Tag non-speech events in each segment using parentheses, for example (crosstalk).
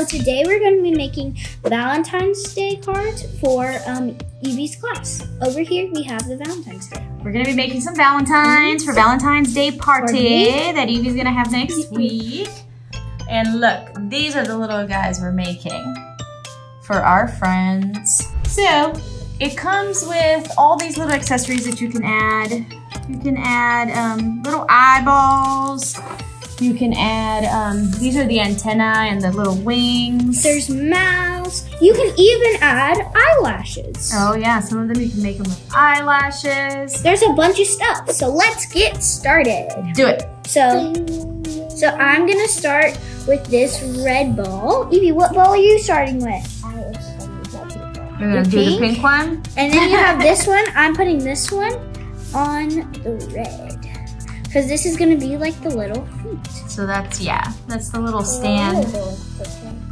So today we're going to be making Valentine's Day cards for um, Evie's class. Over here we have the Valentine's Day. We're gonna be making some Valentines for Valentine's Day party Party. that Evie's gonna have next week. And look, these are the little guys we're making for our friends. So it comes with all these little accessories that you can add. You can add um, little eyeballs. You can add, um, these are the antenna and the little wings. There's mouths. You can even add eyelashes. Oh yeah, some of them you can make them with eyelashes. There's a bunch of stuff. So let's get started. Do it. So, so I'm gonna start with this red ball. Evie, what ball are you starting with? We're gonna The do the pink? pink one. And then you have this (laughs) one. I'm putting this one on the red. Because this is gonna be like the little feet. So that's, yeah, that's the little stand.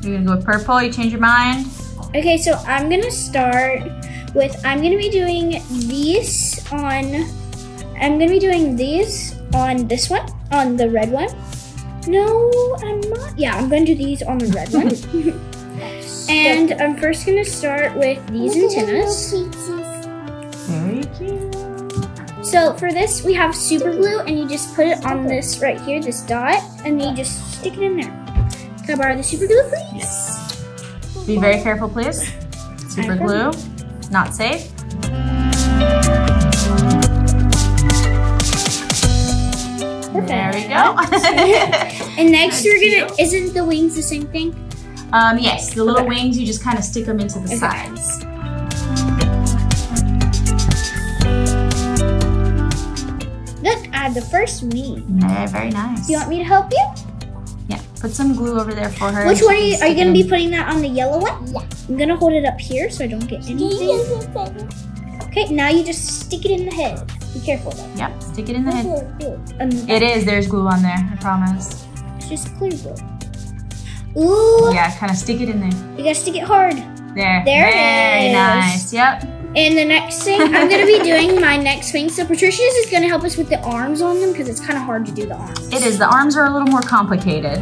You're gonna go with purple, you change your mind? Okay, so I'm gonna start with, I'm gonna be doing these on, I'm gonna be doing these on this one, on the red one. No, I'm not. Yeah, I'm gonna do these on the red one. (laughs) and I'm first gonna start with these antennas. Very cute. So for this, we have super glue, and you just put it on this right here, this dot, and then you just stick it in there. Can I borrow the super glue, please? Yes. Be very careful, please. Super glue, not safe. There we go. (laughs) (laughs) And next, we're gonna. Isn't the wings the same thing? um, yes, the little Okay. wings, you just kind of stick them into the Okay. sides. Have the first wing. Yeah, very nice. Do you want me to help you? Yeah, put some glue over there for her. Which one are you? Are you gonna be putting that on the yellow one? Yeah. I'm gonna hold it up here so I don't get anything. Okay, now you just stick it in the head. Be careful though. Yep, stick it in the head. Um, It is, there's glue on there, I promise. It's just clear glue. Ooh, Yeah, kind of stick it in there. you gotta stick it hard. There. There it Very is. nice. Yep. And the next thing, I'm gonna be doing my next thing. So Patricia's is gonna help us with the arms on them because it's kind of hard to do the arms. It is. The arms are a little more complicated.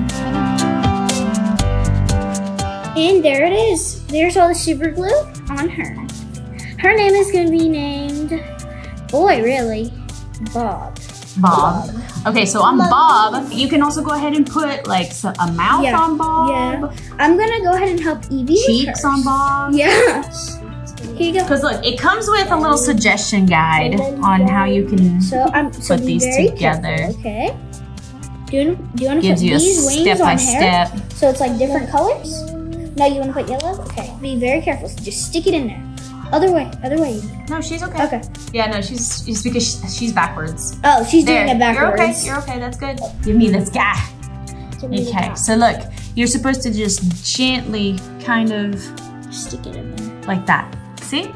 And there it is. There's all the super glue on her. Her name is gonna be named, boy, really, Bob. Bob. Okay, so on Bob, you can also go ahead and put like a mouth Yeah, on Bob, yeah. I'm gonna go ahead and help Evie. with cheeks hers. on Bob. Yeah. (laughs) Here you go. Because look, it comes with a little suggestion guide on how you can. So I'm so Put these together. Careful, okay. Do you, do you want to put these wings step by on hair? step. So it's like different colors? No, you want to put yellow? Okay. Be very careful. So just stick it in there. Other way. Other way. No, she's okay. Okay. Yeah, no, she's it's because she- she's backwards. Oh, she's There, doing it backwards. you're okay. You're okay. That's good. Give me this guy. Okay, so look, you're supposed to just gently kind of Stick it in there. like that. See?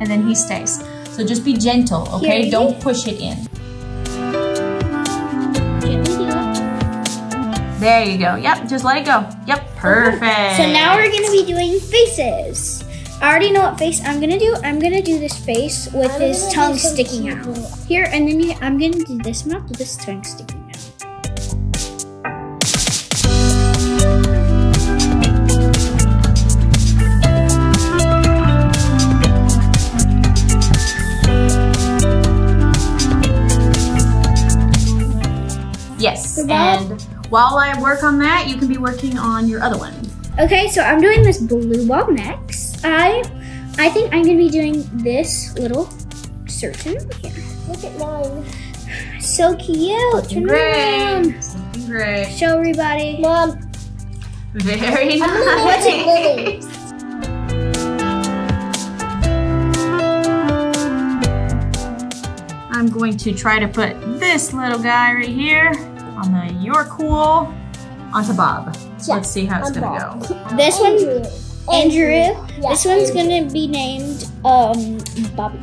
And then he stays. So just be gentle, okay? Here, Don't push it in. Gently do it. There you go. Yep, just let it go. Yep, perfect. So now we're gonna be doing faces. I already know what face I'm gonna do. I'm gonna do this face with I'm his tongue sticking out. Here, and then I'm gonna do this mouth with his tongue sticking while I work on that, you can be working on your other one. Okay, so I'm doing this blue bob next. I, I think I'm gonna be doing this little certain here. Look at mine. So cute. Turn around. Something great. Show everybody. Mom, Very (laughs) I'm gonna nice. make lilies. I'm going to try to put this little guy right here on the You're Cool onto Bob. Yeah, Let's see how it's gonna Bob. go. (laughs) This one, Andrew. Andrew. Yeah, this one's Andrew. gonna be named um Bobby.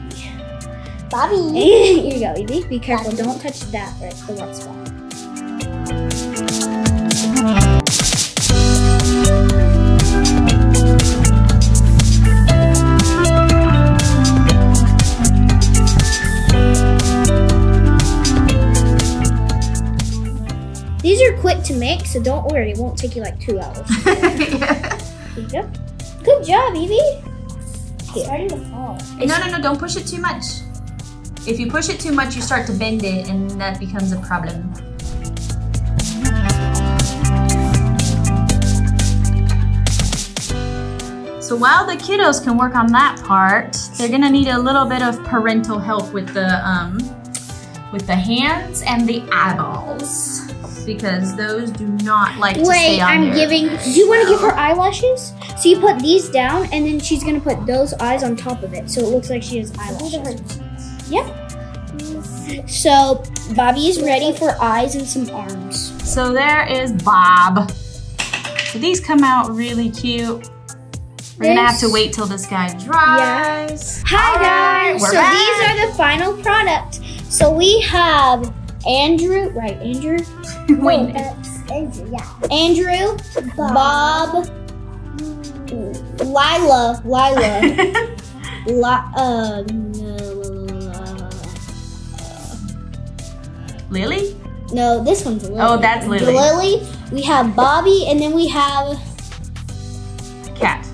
Bobby. (laughs) Here you go, Evie. Be careful. Don't touch that right the wrong spot. Quick to make, so don't worry. It won't take you like two hours. There you go. Good job, Evie. It's starting to fall. no, no, no, don't push it too much. If you push it too much, you start to bend it, and that becomes a problem. So while the kiddos can work on that part, they're gonna need a little bit of parental help with the um, with the hands and the eyeballs because those do not like to Wait, stay on I'm there. giving. Do you want to give her eyelashes? So you put these down, and then she's gonna put those eyes on top of it, so it looks like she has eyelashes. Yep. So Bobby is ready for eyes and some arms. So there is Bob. So these come out really cute. We're gonna have to wait till this guy dries. Hi All right, guys. we're so back. these are the final product. So we have Andrew, right? Andrew, (laughs) Wait, That's Andrew, yeah. Andrew, Bob, Lila, Lila, (laughs) Li- uh, no, Lily? no, this one's Lily. Oh, that's Lily. Lily. We have Bobby, and then we have Cat.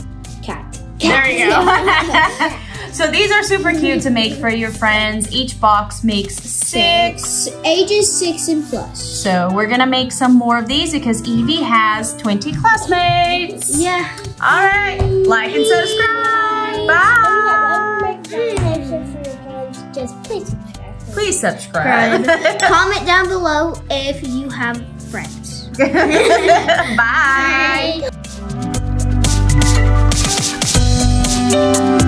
Cat. There you go. (laughs) so these are super hmm. cute to make for your friends. Each box makes six. Ages six and plus. So we're gonna make some more of these because Evie has 20 classmates. Yeah. All right, like and subscribe. Oh, Bye. Just please subscribe. Please subscribe. (laughs) Comment down below if you have friends. (laughs) Bye. Bye.